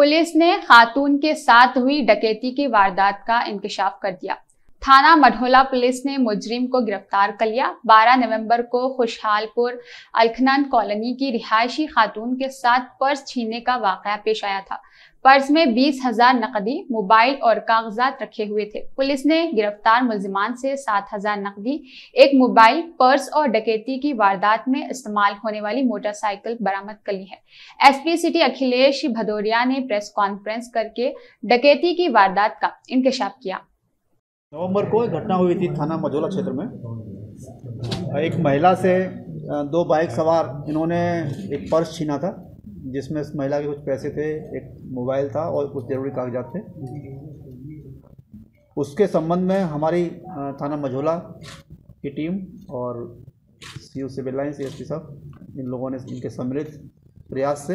Police ने खातून के साथ हुई डकैती की वारदात का इंकशाफ कर दिया। थाना मढ़ोला पुलिस ने मुजरिम को गिरफ़्तार कर लिया। 12 नवंबर को खुशहालपुर अलखनंद कॉलोनी की रिहायशी खातून के साथ पर्स छीनने का वाकया पेश आया था। पर्स में बीस हज़ार नकदी, मोबाइल और कागजात रखे हुए थे। पुलिस ने गिरफ़्तार मुलजिमान से सात हज़ार नकदी, एक मोबाइल, पर्स और डकैती की वारदात में इस्तेमाल होने वाली मोटरसाइकिल बरामद कर ली है। एसपी सिटी अखिलेश भदौरिया ने प्रेस कॉन्फ्रेंस करके डकैती की वारदात का इंकशाफ किया। नवंबर को एक घटना हुई थी थाना मझोला क्षेत्र में। एक महिला से दो बाइक सवार, इन्होंने एक पर्स छीना था, जिसमें इस महिला के कुछ पैसे थे, एक मोबाइल था और कुछ ज़रूरी कागजात थे। उसके संबंध में हमारी थाना मझोला की टीम और C U civil line C S साहब, इन लोगों ने इनके सम्मिलित प्रयास से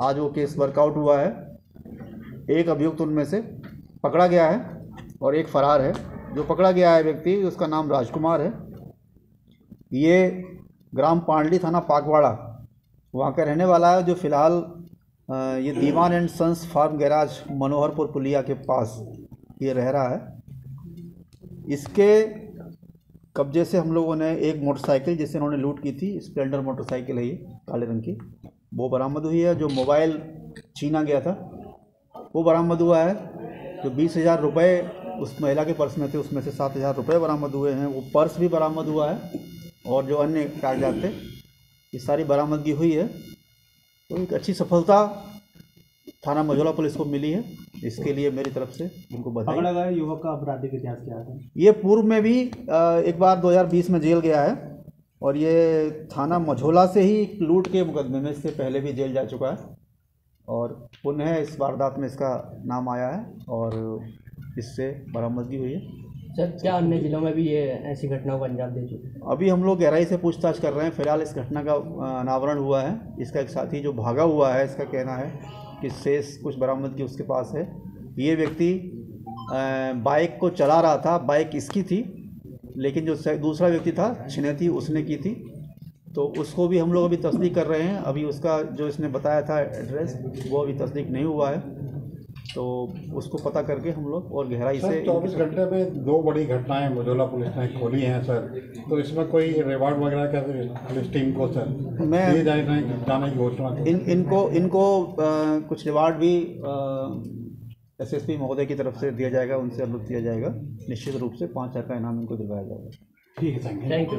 आज वो केस वर्कआउट हुआ है। एक अभियुक्त उनमें से पकड़ा गया है। और एक फ़रार है, जो पकड़ा गया है व्यक्ति, उसका नाम राजकुमार है। ये ग्राम पांडली थाना पाकवाड़ा वहाँ का रहने वाला है, जो फ़िलहाल ये Dewan and Sons farm garage Manoharpur पुलिया के पास ये रह रहा है। इसके कब्जे से हम लोगों ने एक मोटरसाइकिल जिसे उन्होंने लूट की थी, स्प्लेंडर मोटरसाइकिल है ये, काले रंग की, वो बरामद हुई है, जो मोबाइल छीना गया था, वो बरामद हुआ है, जो बीस हज़ार रुपये उस महिला के पर्स में थे उसमें से सात हज़ार रुपये बरामद हुए हैं। वो पर्स भी बरामद हुआ है और जो अन्य कागजात थे ये सारी बरामदगी हुई है। तो एक अच्छी सफलता थाना मझोला पुलिस को मिली है। इसके लिए मेरी तरफ़ से उनको बधाई। है युवक का आपराधिक इतिहास क्या है? ये पूर्व में भी एक बार 2020 में जेल गया है और ये थाना मझोला से ही लूट के मुकदमे में इससे पहले भी जेल जा चुका है और पुनः इस वारदात में इसका नाम आया है और इससे बरामदगी हुई है? सर क्या अन्य जिलों में भी ये ऐसी घटनाओं को अंजाम दे चुके अभी हम लोग गहराई से पूछताछ कर रहे हैं। फ़िलहाल इस घटना का अनावरण हुआ है। इसका एक साथी जो भागा हुआ है इसका कहना है कि शेष कुछ बरामदगी उसके पास है। ये व्यक्ति बाइक को चला रहा था। बाइक इसकी थी लेकिन जो दूसरा व्यक्ति था छिनेती उसने की थी। तो उसको भी हम लोग अभी तस्दीक कर रहे हैं। अभी उसका जो इसने बताया था एड्रेस वो अभी तस्दीक नहीं हुआ है। तो उसको पता करके हम लोग और गहराई से चौबीस घंटे में दो बड़ी घटनाएँ मुजोला पुलिस ने खोली हैं सर। तो इसमें कोई रिवार्ड वगैरह कैसे पुलिस टीम को सर? मैं जाने जाने की घोषणा इन इनको इनको आ, कुछ रिवार्ड भी एस एस पी महोदय की तरफ़ से दिया जाएगा उनसे अनुरोध किया जाएगा। निश्चित रूप से पाँच हज़ार का इनाम इनको दिलवाया जाएगा। ठीक है थैंक यू।